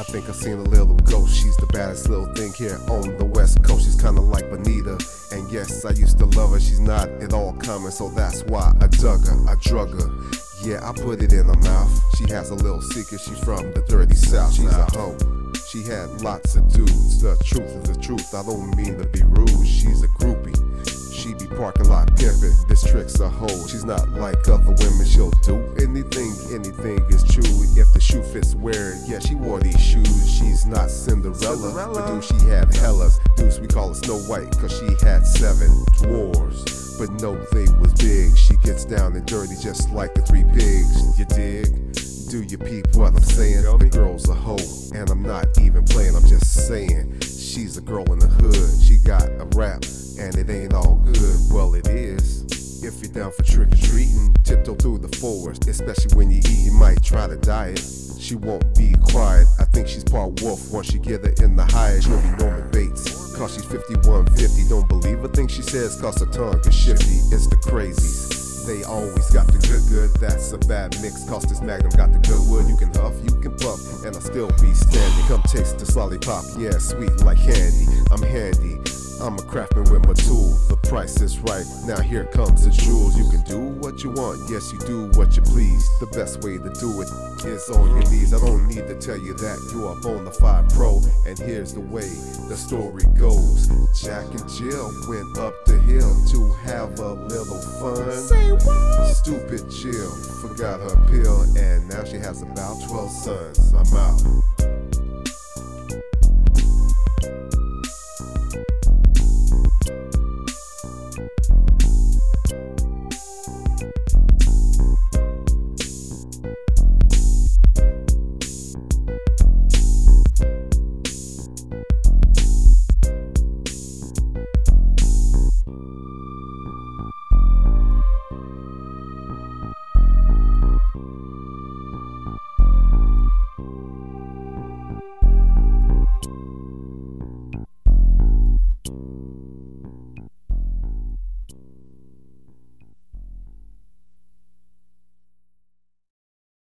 I think I seen a little ghost. She's the baddest little thing here on the west coast. She's kinda like Bonita. Yes, I used to love her. She's not at all common, so that's why I dug her. I drug her. Yeah, I put it in her mouth. She has a little secret. She's from the dirty south. She's a hoe. She had lots of dudes. The truth is the truth. I don't mean to be rude. She's a groupie. She be parking lot pimping. This trick's a hoe. She's not like other women. She'll do the wear it. Yeah, she wore these shoes. She's not Cinderella. But do she had hellas? Deuce, we call her Snow White. Cause she had seven dwarves. But no, they was big. She gets down and dirty just like the three pigs. You dig? Do you peep what I'm saying? The girl's a hoe, and I'm not even playing, I'm just saying. She's a girl in the hood, she got a rap, and it ain't all good. Well, it is. If you're down for trick or treating, tiptoe through the forest, especially when you eat, you might try to diet. She won't be quiet, I think she's part wolf. Once she get her in the high, she'll be Norman Bates. Cause she's 5150, don't believe a thing she says, cause her tongue is shifty. It's the crazies. They always got the good good, that's a bad mix. Cause this magnum got the good wood. You can huff, you can puff, and I'll still be standing. Come taste this lollipop, yeah, sweet like candy. I'm handy. I'm a craftsman with my tool. The price is right. Now here comes the jewels. You can do what you want. Yes, you do what you please. The best way to do it is on your knees. I don't need to tell you that you are on the 5 Pro. And here's the way the story goes. Jack and Jill went up the hill to have a little fun. Say what? Stupid Jill forgot her pill, and now she has about 12 sons. I'm out.